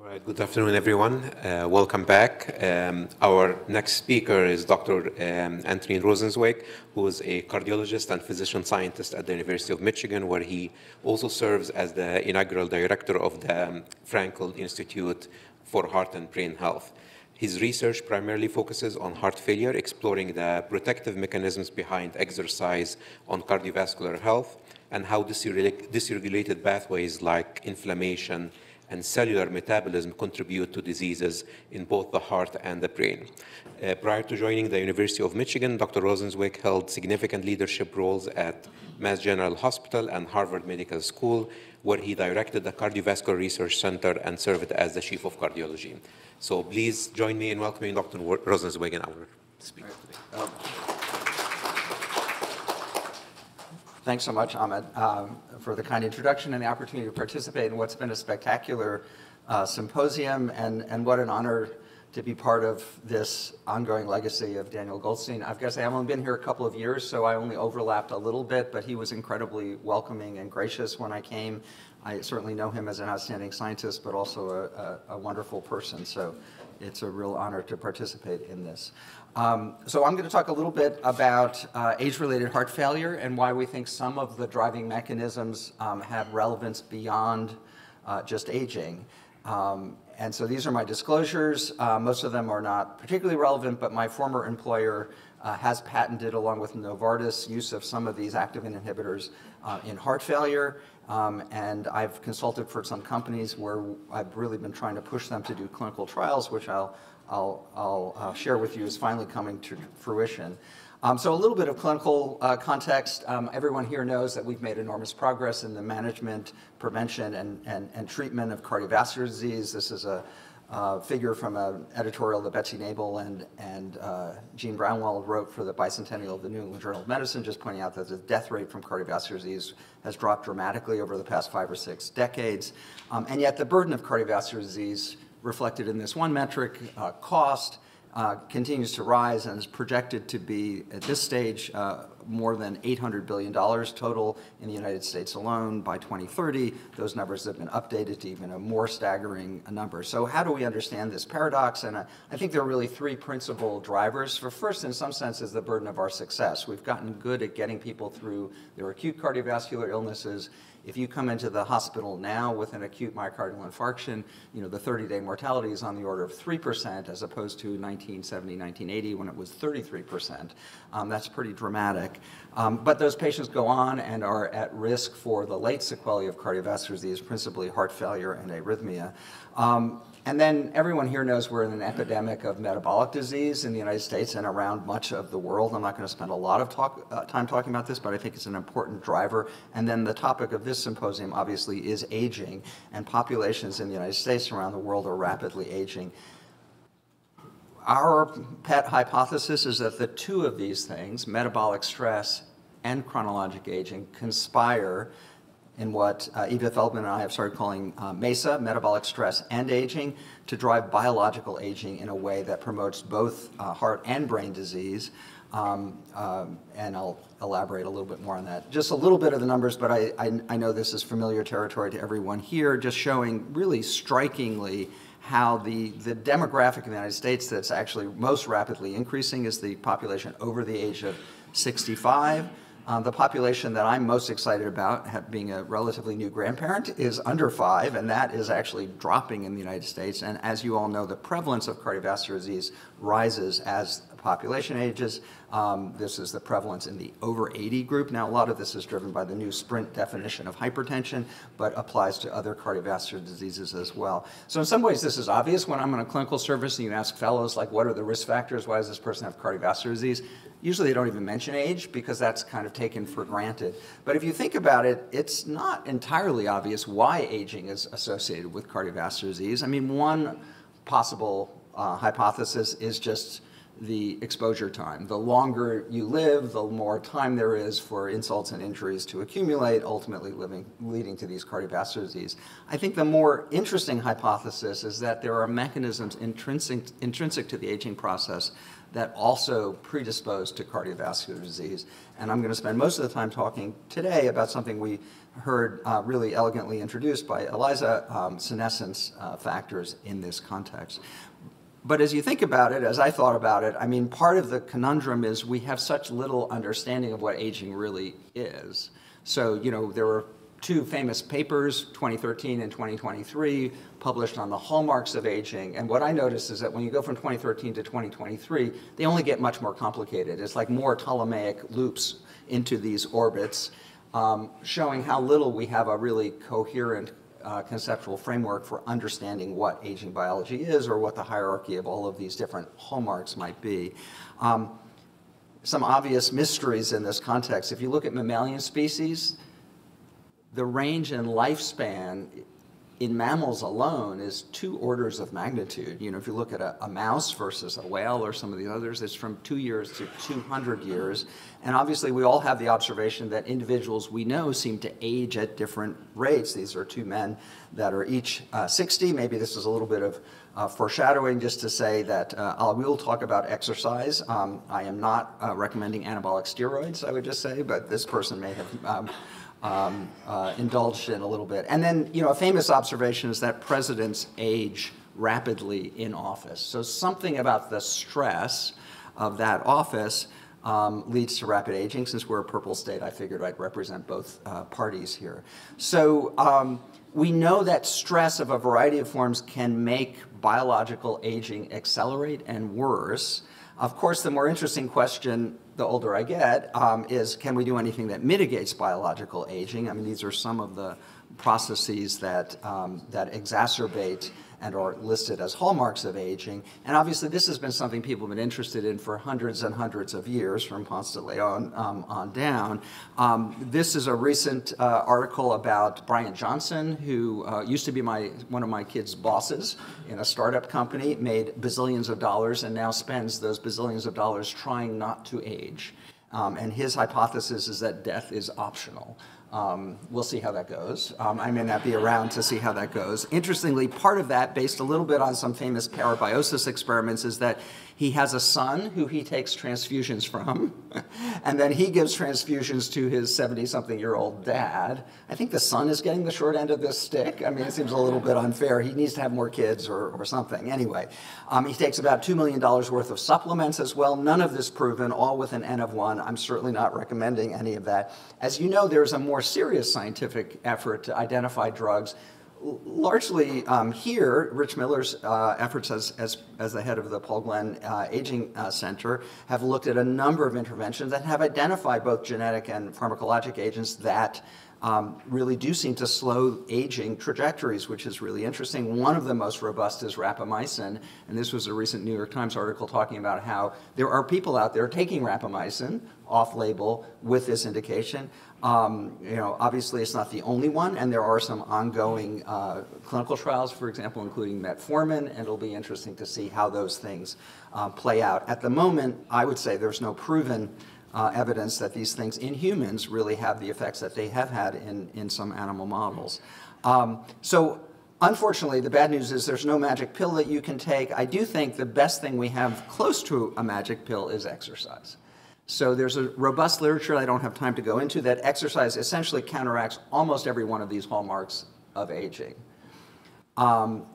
All right, good afternoon, everyone. Uh, welcome back. Um, our next speaker is Dr. Um, Anthony Rosenzweig, who is a cardiologist and physician scientist at the University of Michigan, where he also serves as the inaugural director of the um, Frankel Institute for Heart and Brain Health. His research primarily focuses on heart failure, exploring the protective mechanisms behind exercise on cardiovascular health and how dysregulated pathways like inflammation and cellular metabolism contribute to diseases in both the heart and the brain. Uh, prior to joining the University of Michigan, Dr. Rosenzweig held significant leadership roles at Mass General Hospital and Harvard Medical School, where he directed the Cardiovascular Research Center and served as the chief of cardiology. So please join me in welcoming Dr. Rosenzweig in our speaker today. Thanks so much, Ahmed, um, for the kind introduction and the opportunity to participate in what's been a spectacular uh, symposium, and, and what an honor to be part of this ongoing legacy of Daniel Goldstein. Got to say, I've only been here a couple of years, so I only overlapped a little bit, but he was incredibly welcoming and gracious when I came. I certainly know him as an outstanding scientist, but also a, a, a wonderful person, so it's a real honor to participate in this. Um, so I'm going to talk a little bit about uh, age-related heart failure and why we think some of the driving mechanisms um, have relevance beyond uh, just aging. Um, and so these are my disclosures. Uh, most of them are not particularly relevant, but my former employer uh, has patented, along with Novartis, use of some of these activin inhibitors uh, in heart failure. Um, and I've consulted for some companies where I've really been trying to push them to do clinical trials, which I'll I'll, I'll uh, share with you is finally coming to fruition. Um, so a little bit of clinical uh, context. Um, everyone here knows that we've made enormous progress in the management, prevention, and, and, and treatment of cardiovascular disease. This is a uh, figure from an editorial that Betsy Nabel and, and uh, Jean Brownwell wrote for the bicentennial of the New England Journal of Medicine, just pointing out that the death rate from cardiovascular disease has dropped dramatically over the past five or six decades. Um, and yet the burden of cardiovascular disease reflected in this one metric, uh, cost, uh, continues to rise and is projected to be, at this stage, uh, more than $800 billion total in the United States alone by 2030. Those numbers have been updated to even a more staggering number. So how do we understand this paradox? And I, I think there are really three principal drivers. For first, in some sense, is the burden of our success. We've gotten good at getting people through their acute cardiovascular illnesses if you come into the hospital now with an acute myocardial infarction, you know, the 30-day mortality is on the order of 3% as opposed to 1970, 1980 when it was 33%. Um, that's pretty dramatic. Um, but those patients go on and are at risk for the late sequelae of cardiovascular disease, principally heart failure and arrhythmia. Um, and then everyone here knows we're in an epidemic of metabolic disease in the United States and around much of the world. I'm not going to spend a lot of talk, uh, time talking about this, but I think it's an important driver. And then the topic of this symposium, obviously, is aging. And populations in the United States and around the world are rapidly aging. Our pet hypothesis is that the two of these things, metabolic stress and chronologic aging, conspire in what uh, Eva Feldman and I have started calling uh, MESA, metabolic stress and aging, to drive biological aging in a way that promotes both uh, heart and brain disease. Um, um, and I'll elaborate a little bit more on that. Just a little bit of the numbers, but I, I, I know this is familiar territory to everyone here, just showing really strikingly how the, the demographic in the United States that's actually most rapidly increasing is the population over the age of 65. Um, the population that I'm most excited about, being a relatively new grandparent, is under five, and that is actually dropping in the United States. And as you all know, the prevalence of cardiovascular disease rises as population ages. Um, this is the prevalence in the over 80 group. Now, a lot of this is driven by the new SPRINT definition of hypertension, but applies to other cardiovascular diseases as well. So in some ways, this is obvious. When I'm in a clinical service and you ask fellows, like, what are the risk factors? Why does this person have cardiovascular disease? Usually they don't even mention age because that's kind of taken for granted. But if you think about it, it's not entirely obvious why aging is associated with cardiovascular disease. I mean, one possible uh, hypothesis is just the exposure time. The longer you live, the more time there is for insults and injuries to accumulate, ultimately living, leading to these cardiovascular disease. I think the more interesting hypothesis is that there are mechanisms intrinsic, intrinsic to the aging process that also predispose to cardiovascular disease. And I'm going to spend most of the time talking today about something we heard uh, really elegantly introduced by Eliza, um, senescence uh, factors in this context. But as you think about it, as I thought about it, I mean, part of the conundrum is we have such little understanding of what aging really is. So, you know, there were two famous papers, 2013 and 2023, published on the hallmarks of aging. And what I noticed is that when you go from 2013 to 2023, they only get much more complicated. It's like more Ptolemaic loops into these orbits, um, showing how little we have a really coherent uh, conceptual framework for understanding what aging biology is or what the hierarchy of all of these different hallmarks might be. Um, some obvious mysteries in this context. If you look at mammalian species, the range in lifespan in mammals alone is two orders of magnitude. You know, if you look at a, a, mouse versus a whale or some of the others, it's from two years to 200 years. And obviously, we all have the observation that individuals we know seem to age at different rates. These are two men that are each uh, 60. Maybe this is a little bit of uh, foreshadowing just to say that uh, I will talk about exercise. Um, I am not uh, recommending anabolic steroids, I would just say, but this person may have. Um, um, uh, indulged in a little bit. And then, you know, a famous observation is that presidents age rapidly in office. So something about the stress of that office um, leads to rapid aging. Since we're a purple state, I figured I'd represent both uh, parties here. So um, we know that stress of a variety of forms can make biological aging accelerate and worse. Of course, the more interesting question the older I get, um, is can we do anything that mitigates biological aging? I mean, these are some of the processes that, um, that exacerbate and are listed as hallmarks of aging. And obviously, this has been something people have been interested in for hundreds and hundreds of years, from Ponce de Leon um, on down. Um, this is a recent uh, article about Brian Johnson, who uh, used to be my one of my kids' bosses in a startup company, made bazillions of dollars, and now spends those bazillions of dollars trying not to age. Um, and his hypothesis is that death is optional. Um, we'll see how that goes. Um, I may not be around to see how that goes. Interestingly, part of that, based a little bit on some famous parabiosis experiments, is that he has a son who he takes transfusions from, and then he gives transfusions to his 70 something year old dad. I think the son is getting the short end of this stick. I mean, it seems a little bit unfair. He needs to have more kids or, or something. Anyway, um, he takes about $2 million worth of supplements as well. None of this proven, all with an N of 1. I'm certainly not recommending any of that. As you know, there's a more serious scientific effort to identify drugs. Largely um, here, Rich Miller's uh, efforts as, as, as the head of the Paul Glenn uh, Aging uh, Center have looked at a number of interventions that have identified both genetic and pharmacologic agents that um, really do seem to slow aging trajectories, which is really interesting. One of the most robust is rapamycin, and this was a recent New York Times article talking about how there are people out there taking rapamycin off-label with this indication. Um, you know, obviously it's not the only one, and there are some ongoing uh, clinical trials, for example, including metformin, and it'll be interesting to see how those things uh, play out. At the moment, I would say there's no proven uh, evidence that these things in humans really have the effects that they have had in, in some animal models. Um, so unfortunately, the bad news is there's no magic pill that you can take. I do think the best thing we have close to a magic pill is exercise. So there's a robust literature I don't have time to go into that exercise essentially counteracts almost every one of these hallmarks of aging. Um,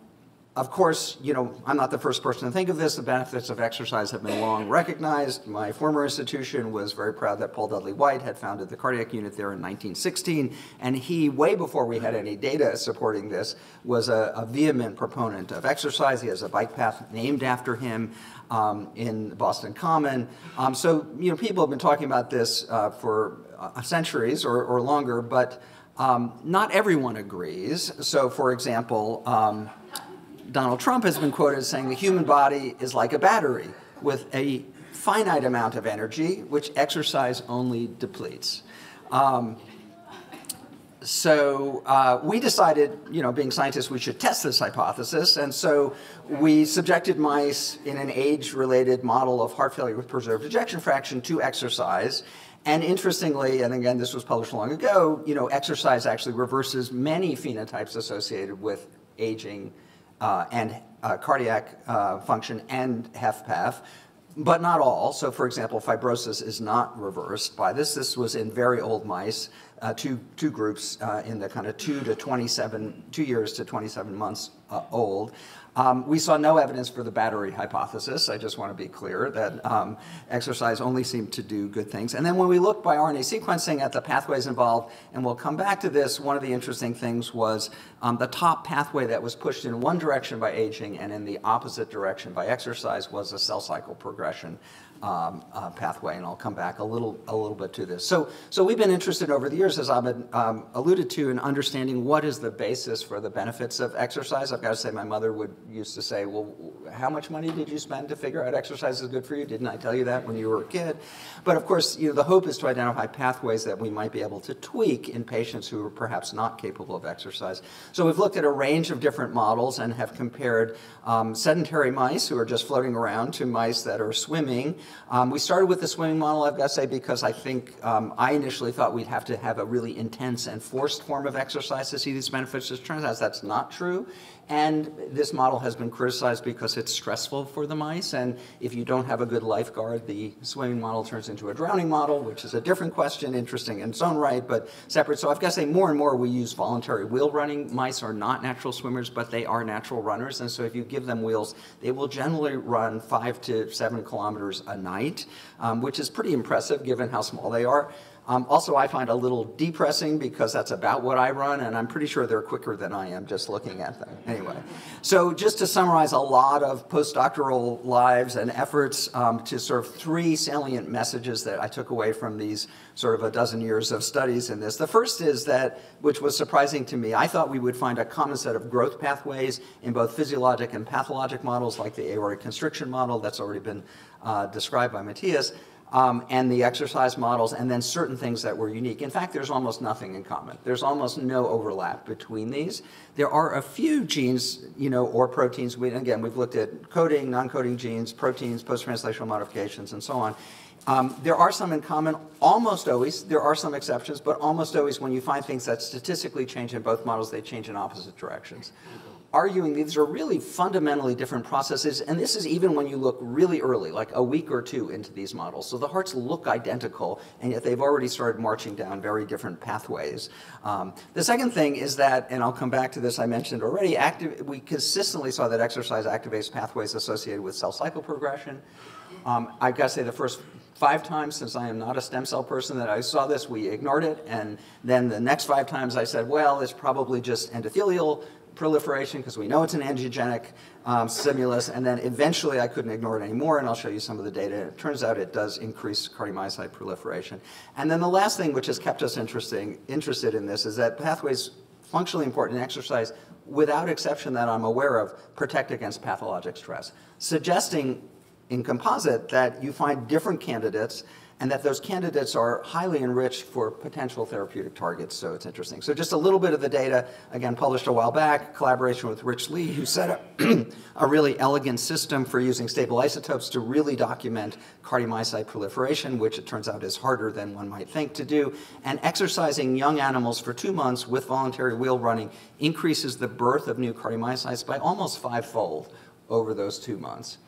of course, you know, I'm not the first person to think of this. The benefits of exercise have been long recognized. My former institution was very proud that Paul Dudley White had founded the cardiac unit there in 1916. And he, way before we had any data supporting this, was a, a vehement proponent of exercise. He has a bike path named after him um, in Boston Common. Um, so, you know, people have been talking about this uh, for uh, centuries or, or, longer, but um, not everyone agrees. So, for example, um, Donald Trump has been quoted as saying the human body is like a battery with a finite amount of energy, which exercise only depletes. Um, so uh, we decided, you know, being scientists, we should test this hypothesis. And so we subjected mice in an age-related model of heart failure with preserved ejection fraction to exercise. And interestingly, and again, this was published long ago, you know, exercise actually reverses many phenotypes associated with aging uh, and uh, cardiac uh, function and HFpEF but not all. So, for example, fibrosis is not reversed by this. This was in very old mice uh, two, two groups uh, in the kind of two to 27, two years to 27 months uh, old. Um, we saw no evidence for the battery hypothesis. I just want to be clear that um, exercise only seemed to do good things. And then when we looked by RNA sequencing at the pathways involved, and we'll come back to this, one of the interesting things was um, the top pathway that was pushed in one direction by aging and in the opposite direction by exercise was a cell cycle progression um, uh, pathway, and I'll come back a little, a little bit to this. So, so we've been interested over the years, as Ahmed um, alluded to, in understanding what is the basis for the benefits of exercise. I've got to say, my mother would used to say, well, how much money did you spend to figure out exercise is good for you? Didn't I tell you that when you were a kid? But of course, you know, the hope is to identify pathways that we might be able to tweak in patients who are perhaps not capable of exercise. So we've looked at a range of different models and have compared um, sedentary mice who are just floating around to mice that are swimming um, we started with the swimming model, I've got to say, because I think um, I initially thought we'd have to have a really intense and forced form of exercise to see these benefits. It turns out that's not true. And this model has been criticized because it's stressful for the mice. And if you don't have a good lifeguard, the swimming model turns into a drowning model, which is a different question, interesting in its own right, but separate. So I've got to say more and more we use voluntary wheel running. Mice are not natural swimmers, but they are natural runners. And so if you give them wheels, they will generally run five to seven kilometers a night, um, which is pretty impressive given how small they are. Um, also, I find a little depressing because that's about what I run, and I'm pretty sure they're quicker than I am just looking at them. Anyway, so just to summarize a lot of postdoctoral lives and efforts um, to sort of three salient messages that I took away from these sort of a dozen years of studies in this. The first is that, which was surprising to me, I thought we would find a common set of growth pathways in both physiologic and pathologic models, like the aortic constriction model that's already been uh, described by Matthias um, and the exercise models, and then certain things that were unique. In fact, there's almost nothing in common. There's almost no overlap between these. There are a few genes, you know, or proteins. We, again, we've looked at coding, non-coding genes, proteins, post-translational modifications, and so on. Um, there are some in common, almost always. There are some exceptions, but almost always when you find things that statistically change in both models, they change in opposite directions arguing these are really fundamentally different processes, and this is even when you look really early, like a week or two into these models. So the hearts look identical, and yet they've already started marching down very different pathways. Um, the second thing is that, and I'll come back to this, I mentioned already, active, we consistently saw that exercise activates pathways associated with cell cycle progression. Um, I've got to say the first five times since I am not a stem cell person that I saw this, we ignored it. And then the next five times I said, well, it's probably just endothelial proliferation because we know it's an angiogenic um, stimulus. And then eventually I couldn't ignore it anymore, and I'll show you some of the data. It turns out it does increase cardiomyocyte proliferation. And then the last thing which has kept us interesting, interested in this is that pathways functionally important in exercise without exception that I'm aware of, protect against pathologic stress, suggesting in composite that you find different candidates and that those candidates are highly enriched for potential therapeutic targets, so it's interesting. So just a little bit of the data, again, published a while back, collaboration with Rich Lee, who set up a really elegant system for using stable isotopes to really document cardiomyocyte proliferation, which it turns out is harder than one might think to do. And exercising young animals for two months with voluntary wheel running increases the birth of new cardiomyocytes by almost fivefold over those two months.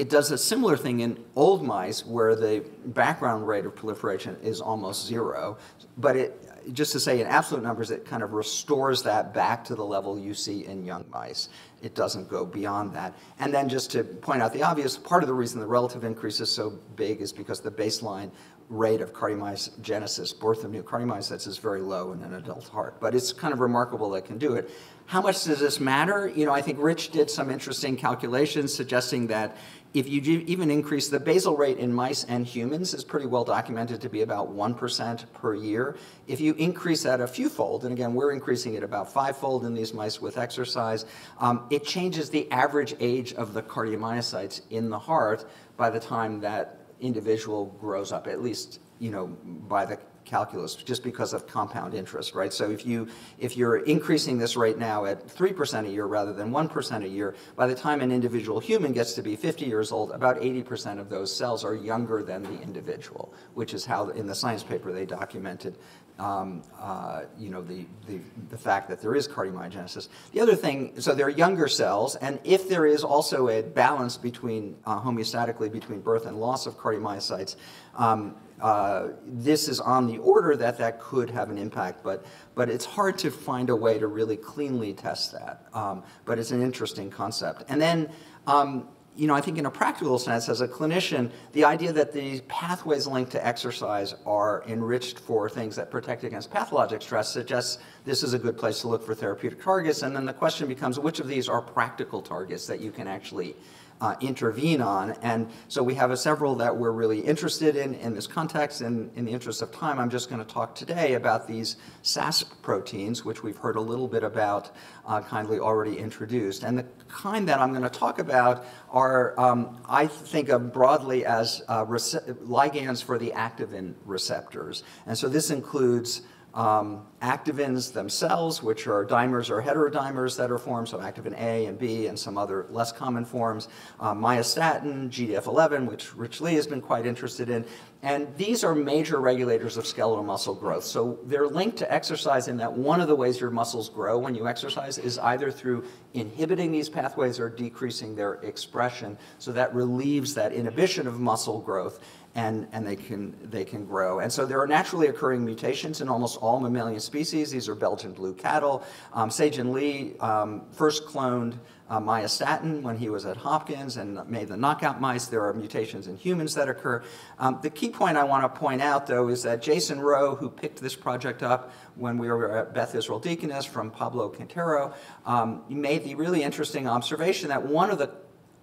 It does a similar thing in old mice where the background rate of proliferation is almost zero, but it, just to say in absolute numbers, it kind of restores that back to the level you see in young mice. It doesn't go beyond that. And then just to point out the obvious, part of the reason the relative increase is so big is because the baseline rate of cardiomyogenesis, birth of new cardiomyocytes, is very low in an adult heart. But it's kind of remarkable that can do it. How much does this matter? You know, I think Rich did some interesting calculations suggesting that if you even increase the basal rate in mice and humans is pretty well documented to be about 1% per year. If you increase that a few fold, and again, we're increasing it about five-fold in these mice with exercise, um, it changes the average age of the cardiomyocytes in the heart by the time that individual grows up, at least, you know, by the calculus just because of compound interest, right? So if, you, if you're increasing this rate now at 3% a year rather than 1% a year, by the time an individual human gets to be 50 years old, about 80% of those cells are younger than the individual, which is how in the science paper they documented um, uh, you know, the, the, the fact that there is cardiomyogenesis. The other thing, so they're younger cells, and if there is also a balance between, uh, homeostatically between birth and loss of cardiomyocytes, um, uh, this is on the order that that could have an impact, but, but it's hard to find a way to really cleanly test that. Um, but it's an interesting concept. And then um, you know, I think in a practical sense, as a clinician, the idea that these pathways linked to exercise are enriched for things that protect against pathologic stress suggests this is a good place to look for therapeutic targets. And then the question becomes, which of these are practical targets that you can actually uh, intervene on. And so we have a several that we're really interested in in this context. And in the interest of time, I'm just going to talk today about these SASP proteins, which we've heard a little bit about, uh, kindly already introduced. And the kind that I'm going to talk about are, um, I think of broadly as uh, ligands for the activin receptors. And so this includes um, activins themselves, which are dimers or heterodimers that are formed, so activin A and B and some other less common forms, uh, myostatin, GDF11, which Rich Lee has been quite interested in, and these are major regulators of skeletal muscle growth. So they're linked to exercise in that one of the ways your muscles grow when you exercise is either through inhibiting these pathways or decreasing their expression. So that relieves that inhibition of muscle growth and, and they, can, they can grow. And so there are naturally occurring mutations in almost all mammalian species. These are Belgian blue cattle. Um, Lee um, first cloned uh, myostatin when he was at Hopkins and made the knockout mice. There are mutations in humans that occur. Um, the key point I want to point out, though, is that Jason Rowe, who picked this project up when we were at Beth Israel Deaconess from Pablo Quintero, um, made the really interesting observation that one of the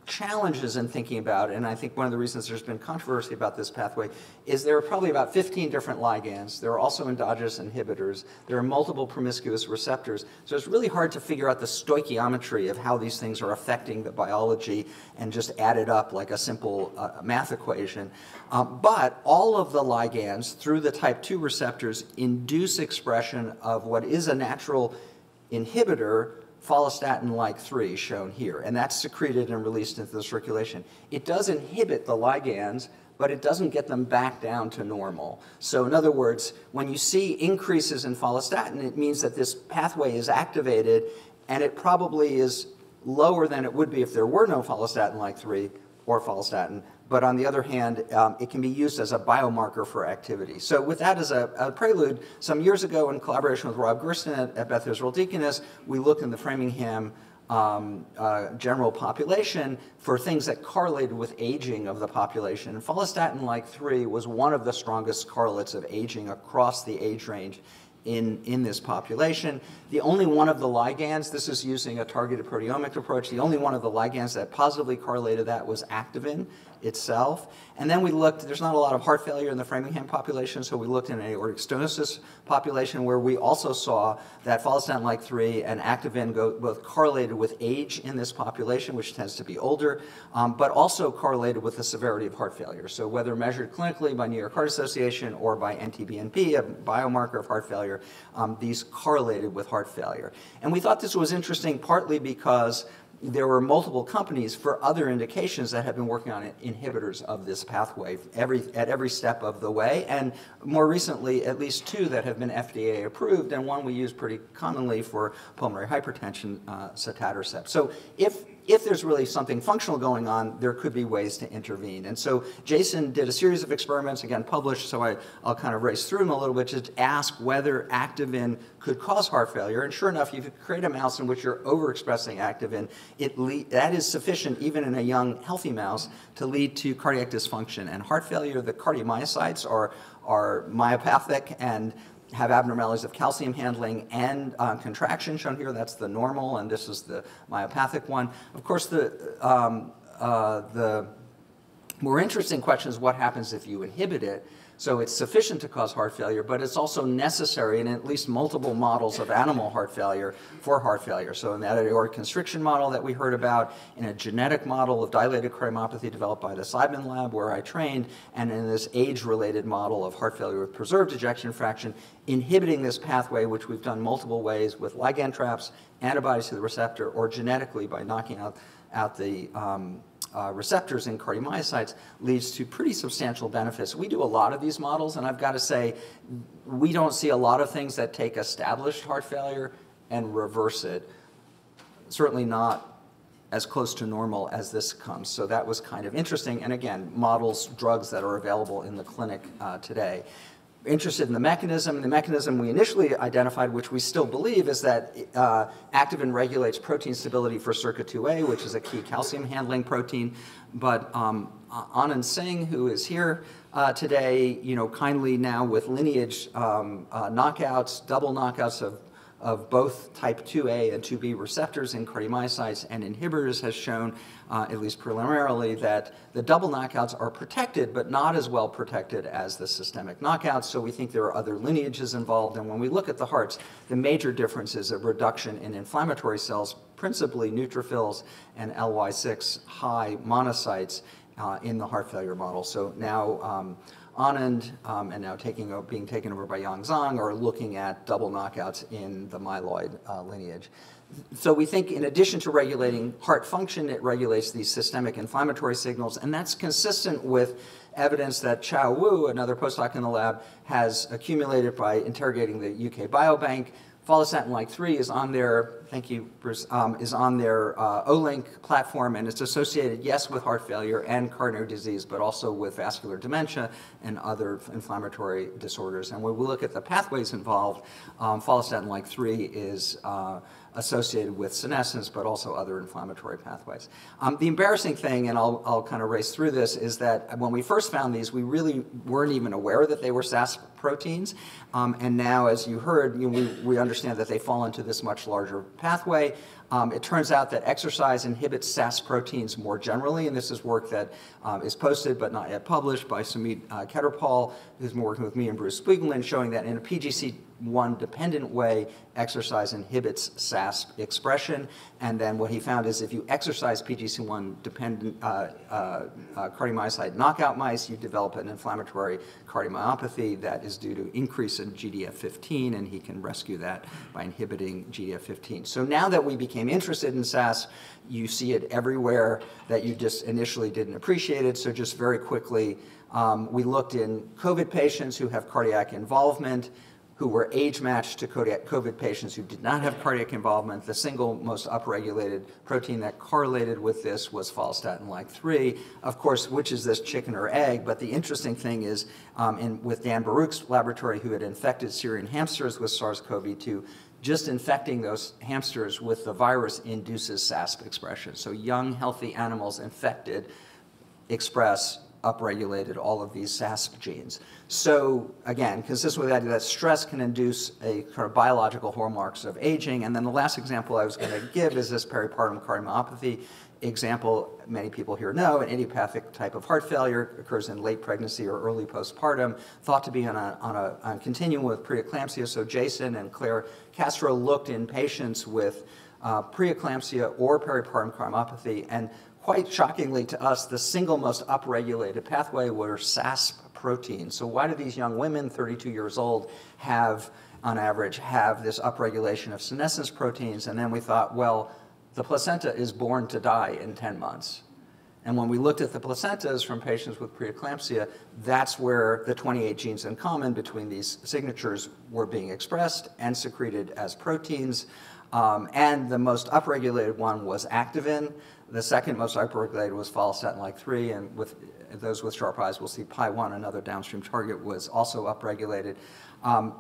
challenges in thinking about and I think one of the reasons there's been controversy about this pathway, is there are probably about 15 different ligands. There are also endogenous inhibitors. There are multiple promiscuous receptors. So it's really hard to figure out the stoichiometry of how these things are affecting the biology and just add it up like a simple uh, math equation. Um, but all of the ligands, through the type 2 receptors, induce expression of what is a natural inhibitor follistatin-like 3 shown here, and that's secreted and released into the circulation. It does inhibit the ligands, but it doesn't get them back down to normal. So in other words, when you see increases in follistatin, it means that this pathway is activated, and it probably is lower than it would be if there were no follistatin-like 3 or follistatin, but on the other hand, um, it can be used as a biomarker for activity. So with that as a, a prelude, some years ago in collaboration with Rob Gersten at, at Beth Israel Deaconess, we looked in the Framingham um, uh, general population for things that correlated with aging of the population. And follistatin-like 3 was one of the strongest correlates of aging across the age range in, in this population. The only one of the ligands, this is using a targeted proteomic approach, the only one of the ligands that positively correlated that was activin itself. And then we looked, there's not a lot of heart failure in the Framingham population, so we looked in an aortic stenosis population where we also saw that follistatin-like 3 and activin go, both correlated with age in this population, which tends to be older, um, but also correlated with the severity of heart failure. So whether measured clinically by New York Heart Association or by NT-BNP, a biomarker of heart failure, um, these correlated with heart failure. And we thought this was interesting partly because there were multiple companies for other indications that have been working on inhibitors of this pathway every, at every step of the way, and more recently, at least two that have been FDA approved, and one we use pretty commonly for pulmonary hypertension, uh, sotatercept. So if if there's really something functional going on, there could be ways to intervene. And so Jason did a series of experiments, again published, so I, will kind of race through them a little bit to ask whether activin could cause heart failure. And sure enough, you create a mouse in which you're overexpressing activin, it that is sufficient, even in a young, healthy mouse, to lead to cardiac dysfunction. And heart failure, the cardiomyocytes are, are myopathic and have abnormalities of calcium handling and uh, contraction shown here. That's the normal, and this is the myopathic one. Of course, the, um, uh, the more interesting question is what happens if you inhibit it. So it's sufficient to cause heart failure, but it's also necessary in at least multiple models of animal heart failure for heart failure. So in that aortic constriction model that we heard about, in a genetic model of dilated cardiomyopathy developed by the Seidman lab where I trained, and in this age-related model of heart failure with preserved ejection fraction, inhibiting this pathway, which we've done multiple ways with ligand traps, antibodies to the receptor, or genetically by knocking out, out the um, uh, receptors in cardiomyocytes leads to pretty substantial benefits. We do a lot of these models, and I've got to say, we don't see a lot of things that take established heart failure and reverse it. Certainly not as close to normal as this comes. So that was kind of interesting. And again, models, drugs that are available in the clinic uh, today interested in the mechanism. The mechanism we initially identified, which we still believe, is that uh, activin regulates protein stability for SERCA2a, which is a key calcium handling protein. But um, Anand Singh, who is here uh, today, you know, kindly now with lineage um, uh, knockouts, double knockouts of of both type 2A and 2B receptors in cardiomyocytes and inhibitors has shown, uh, at least preliminarily, that the double knockouts are protected, but not as well protected as the systemic knockouts. So we think there are other lineages involved. And when we look at the hearts, the major difference is a reduction in inflammatory cells, principally neutrophils and LY6 high monocytes uh, in the heart failure model. So now um, Anand um, and now taking, being taken over by Yang Zhang are looking at double knockouts in the myeloid uh, lineage. So we think in addition to regulating heart function, it regulates these systemic inflammatory signals, and that's consistent with evidence that Chao Wu, another postdoc in the lab, has accumulated by interrogating the UK Biobank Follistatin like 3 is on their, thank you, Bruce, um, is on their uh, Olink platform and it's associated, yes, with heart failure and coronary disease, but also with vascular dementia and other inflammatory disorders. And when we look at the pathways involved, um, follistatin like 3 is uh, associated with senescence, but also other inflammatory pathways. Um, the embarrassing thing, and I'll, I'll kind of race through this, is that when we first found these, we really weren't even aware that they were SAS proteins. Um, and now, as you heard, you know, we, we understand that they fall into this much larger pathway. Um, it turns out that exercise inhibits SAS proteins more generally, and this is work that um, is posted but not yet published by Sumit uh, Ketterpal, who's been working with me and Bruce Spiegelman, showing that in a PGC one dependent way, exercise inhibits SAS expression. And then what he found is if you exercise PGC1 dependent uh, uh, uh, cardiomyocyte knockout mice, you develop an inflammatory cardiomyopathy that is due to increase in GDF15, and he can rescue that by inhibiting GDF15. So now that we became interested in SAS, you see it everywhere that you just initially didn't appreciate it. So just very quickly, um, we looked in COVID patients who have cardiac involvement who were age matched to COVID patients who did not have cardiac involvement. The single most upregulated protein that correlated with this was follistatin like 3. Of course, which is this chicken or egg? But the interesting thing is, um, in, with Dan Baruch's laboratory, who had infected Syrian hamsters with SARS CoV 2, just infecting those hamsters with the virus induces SASP expression. So young, healthy animals infected express upregulated all of these SASP genes. So again, consistent with the idea that stress can induce a kind of biological hallmarks of aging. And then the last example I was going to give is this peripartum cardiomyopathy example many people here know, an idiopathic type of heart failure occurs in late pregnancy or early postpartum, thought to be on a, on a, on continuum with preeclampsia. So Jason and Claire Castro looked in patients with uh, preeclampsia or peripartum cardiomyopathy and quite shockingly to us, the single most upregulated pathway were SASP proteins. So why do these young women, 32 years old, have, on average, have this upregulation of senescence proteins? And then we thought, well, the placenta is born to die in 10 months. And when we looked at the placentas from patients with preeclampsia, that's where the 28 genes in common between these signatures were being expressed and secreted as proteins. Um, and the most upregulated one was activin. The second most upregulated was follistatin like 3, and with those with sharp eyes will see PI1, another downstream target, was also upregulated. Um,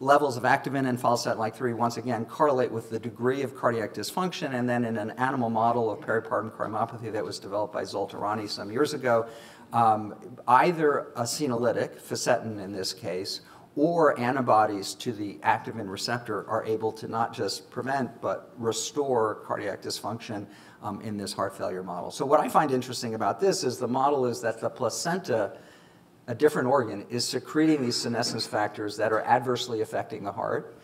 levels of activin and follistatin like 3 once again correlate with the degree of cardiac dysfunction, and then in an animal model of peripartum cardiomyopathy that was developed by Zoltarani some years ago, um, either a senolytic, fisetin in this case, or antibodies to the activin receptor are able to not just prevent but restore cardiac dysfunction um, in this heart failure model. So what I find interesting about this is the model is that the placenta, a different organ, is secreting these senescence factors that are adversely affecting the heart.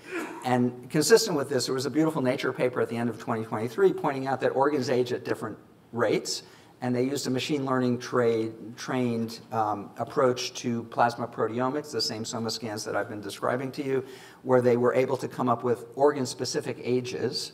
And consistent with this, there was a beautiful Nature paper at the end of 2023 pointing out that organs age at different rates and they used a machine learning trade, trained um, approach to plasma proteomics, the same soma scans that I've been describing to you, where they were able to come up with organ-specific ages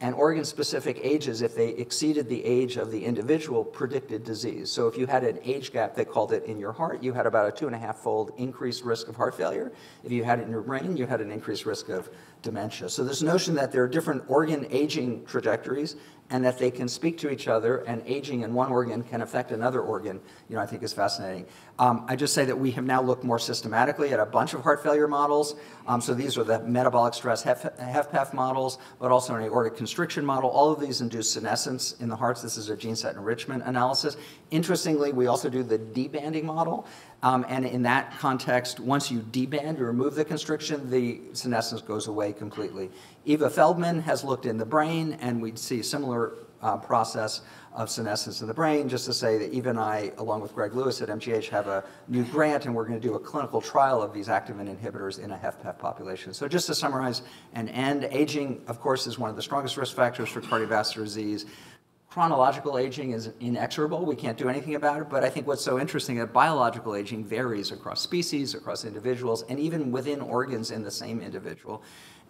and organ-specific ages, if they exceeded the age of the individual, predicted disease. So if you had an age gap, they called it in your heart, you had about a two and a half fold increased risk of heart failure. If you had it in your brain, you had an increased risk of dementia. So this notion that there are different organ aging trajectories and that they can speak to each other and aging in one organ can affect another organ, you know, I think is fascinating. Um, I just say that we have now looked more systematically at a bunch of heart failure models. Um, so these are the metabolic stress HFpEF models, but also an aortic constriction model. All of these induce senescence in the hearts. This is a gene set enrichment analysis. Interestingly, we also do the debanding model. Um, and in that context, once you deband, you remove the constriction, the senescence goes away completely. Eva Feldman has looked in the brain, and we see a similar uh, process of senescence in the brain. Just to say that Eva and I, along with Greg Lewis at MGH, have a new grant, and we're going to do a clinical trial of these activin inhibitors in a HFpEF population. So just to summarize and end, aging, of course, is one of the strongest risk factors for cardiovascular disease chronological aging is inexorable. We can't do anything about it. But I think what's so interesting that biological aging varies across species, across individuals, and even within organs in the same individual.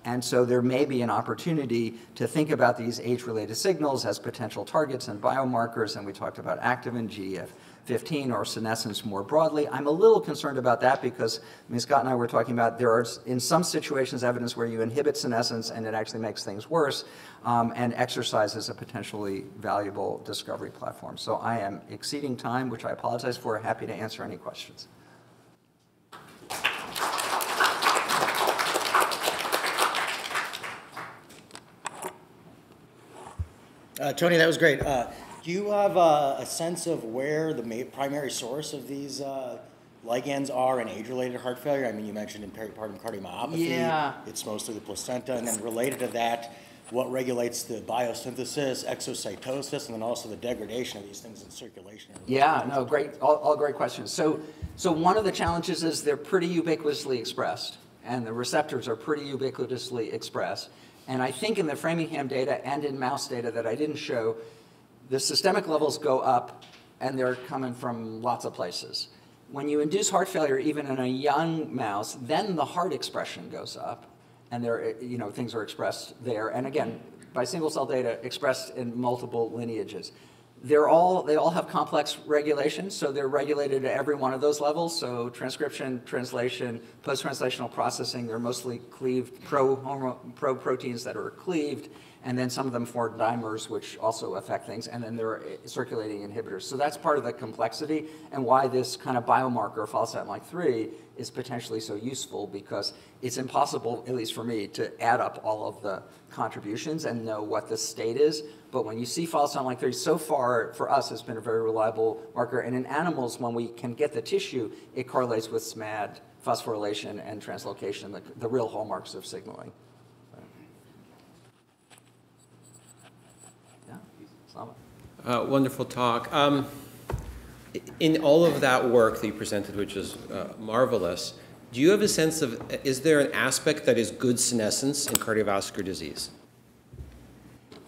And so there may be an opportunity to think about these age-related signals as potential targets and biomarkers. And we talked about activin, GF, 15 or senescence more broadly. I'm a little concerned about that because, I mean, Scott and I were talking about there are, in some situations, evidence where you inhibit senescence and it actually makes things worse, um, and exercise is a potentially valuable discovery platform. So I am exceeding time, which I apologize for. Happy to answer any questions. Uh, Tony, that was great. Uh, do you have uh, a sense of where the primary source of these uh, ligands are in age-related heart failure? I mean, you mentioned in peripartum cardiomyopathy. Yeah. It's mostly the placenta, and then related to that, what regulates the biosynthesis, exocytosis, and then also the degradation of these things in circulation? Yeah, no, great, all, all great questions. So, so one of the challenges is they're pretty ubiquitously expressed, and the receptors are pretty ubiquitously expressed. And I think in the Framingham data and in mouse data that I didn't show, the systemic levels go up and they're coming from lots of places. When you induce heart failure, even in a young mouse, then the heart expression goes up and there, you know, things are expressed there. And again, by single cell data expressed in multiple lineages. They're all, they all have complex regulations, so they're regulated at every one of those levels. So transcription, translation, post-translational processing, they're mostly cleaved pro, pro proteins that are cleaved and then some of them form dimers, which also affect things, and then there are eh, circulating inhibitors. So that's part of the complexity and why this kind of biomarker, follistatin-like 3, is potentially so useful because it's impossible, at least for me, to add up all of the contributions and know what the state is. But when you see follistatin-like 3, so far for us has been a very reliable marker. And in animals, when we can get the tissue, it correlates with SMAD, phosphorylation, and translocation, the, the real hallmarks of signaling. Uh, wonderful talk. Um, in all of that work that you presented, which is uh, marvelous, do you have a sense of, is there an aspect that is good senescence in cardiovascular disease?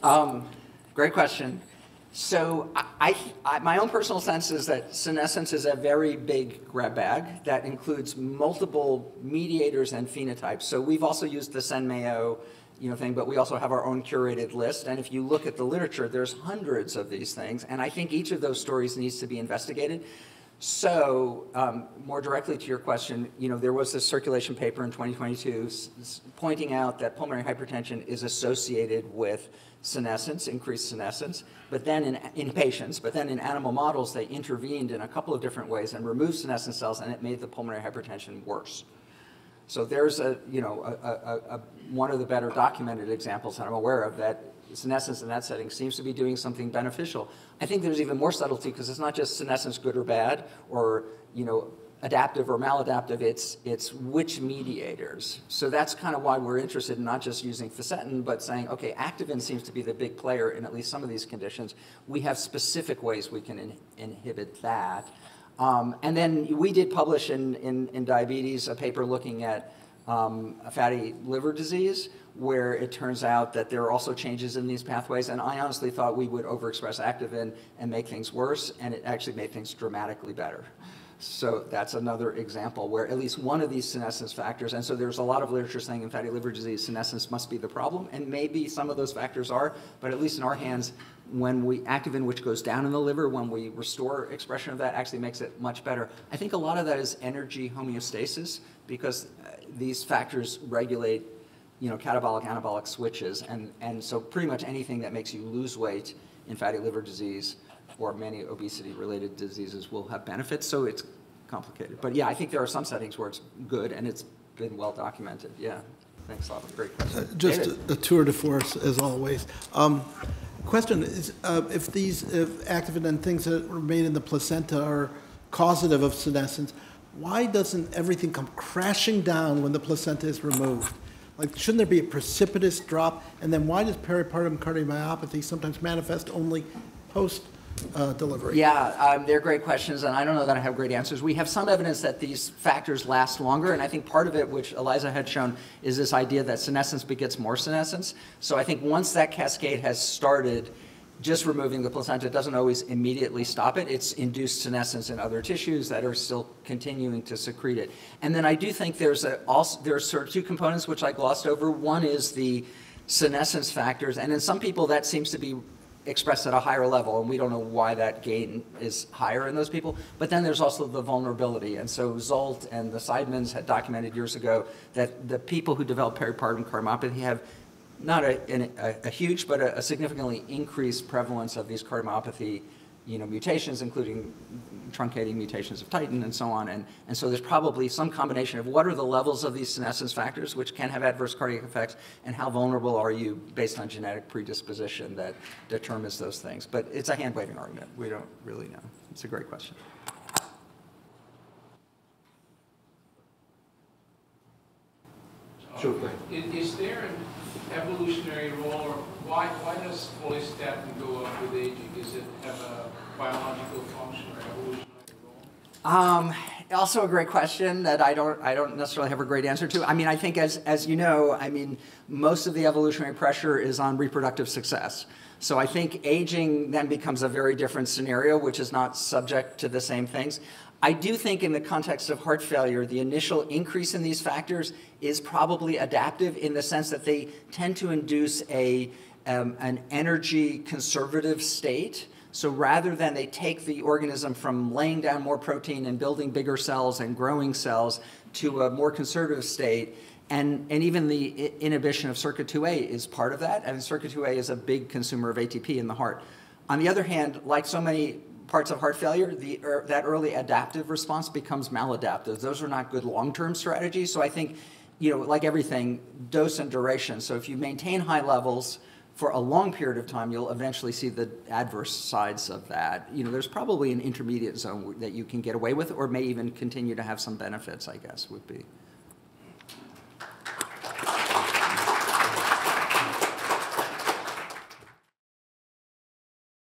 Um, great question. So I, I, my own personal sense is that senescence is a very big grab bag that includes multiple mediators and phenotypes. So we've also used the Sen Mayo you know, thing, but we also have our own curated list. And if you look at the literature, there's hundreds of these things. And I think each of those stories needs to be investigated. So um, more directly to your question, you know, there was this circulation paper in 2022 pointing out that pulmonary hypertension is associated with senescence, increased senescence, but then in, in patients, but then in animal models, they intervened in a couple of different ways and removed senescent cells and it made the pulmonary hypertension worse. So there's a, you know, a, a, a, one of the better documented examples that I'm aware of that senescence in that setting seems to be doing something beneficial. I think there's even more subtlety because it's not just senescence good or bad or, you know, adaptive or maladaptive, it's, it's which mediators. So that's kind of why we're interested in not just using fisetin, but saying, okay, activin seems to be the big player in at least some of these conditions. We have specific ways we can in, inhibit that. Um, and then we did publish in, in, in, diabetes a paper looking at um, fatty liver disease, where it turns out that there are also changes in these pathways. And I honestly thought we would overexpress activin and make things worse, and it actually made things dramatically better. So that's another example where at least one of these senescence factors, and so there's a lot of literature saying in fatty liver disease, senescence must be the problem, and maybe some of those factors are, but at least in our hands, when we, activin, which goes down in the liver, when we restore expression of that, actually makes it much better. I think a lot of that is energy homeostasis, because uh, these factors regulate, you know, catabolic, anabolic switches, and, and so pretty much anything that makes you lose weight in fatty liver disease or many obesity-related diseases will have benefits, so it's complicated. But yeah, I think there are some settings where it's good, and it's been well documented, yeah. Thanks, Lava, great question. Just David? a tour de force, as always. Um, Question is, uh, if these if activin and things that remain in the placenta are causative of senescence, why doesn't everything come crashing down when the placenta is removed? Like, shouldn't there be a precipitous drop? And then why does peripartum cardiomyopathy sometimes manifest only post-delivery? Yeah, um, they're great questions, and I don't know that I have great answers. We have some evidence that these factors last longer, and I think part of it, which Eliza had shown, is this idea that senescence begets more senescence. So I think once that cascade has started, just removing the placenta doesn't always immediately stop it. It's induced senescence in other tissues that are still continuing to secrete it. And then I do think there's a, also there's sort of two components which I glossed over. One is the senescence factors, and in some people that seems to be expressed at a higher level, and we don't know why that gain is higher in those people. But then there's also the vulnerability, and so Zolt and the Seidmans had documented years ago that the people who develop peripartum cardiomyopathy have not a, a, a huge, but a, a significantly increased prevalence of these cardiomyopathy, you know, mutations, including truncating mutations of Titin and so on. And, and so there's probably some combination of what are the levels of these senescence factors, which can have adverse cardiac effects, and how vulnerable are you based on genetic predisposition that determines those things. But it's a hand waving argument. We don't really know. It's a great question. Sure. Is, is there an evolutionary role, or why, why does follistatin go up with aging? Does it have a biological function or evolutionary role? Um, also a great question that I don't, I don't necessarily have a great answer to. I mean, I think as, as you know, I mean, most of the evolutionary pressure is on reproductive success. So I think aging then becomes a very different scenario, which is not subject to the same things. I do think in the context of heart failure, the initial increase in these factors is probably adaptive in the sense that they tend to induce a, um, an energy conservative state. So rather than they take the organism from laying down more protein and building bigger cells and growing cells to a more conservative state, and, and even the inhibition of SERCA2a is part of that. And SERCA2a is a big consumer of ATP in the heart. On the other hand, like so many parts of heart failure, the, er, that early adaptive response becomes maladaptive. Those are not good long-term strategies. So I think, you know, like everything, dose and duration. So if you maintain high levels for a long period of time, you'll eventually see the adverse sides of that. You know, there's probably an intermediate zone that you can get away with, or may even continue to have some benefits. I guess would be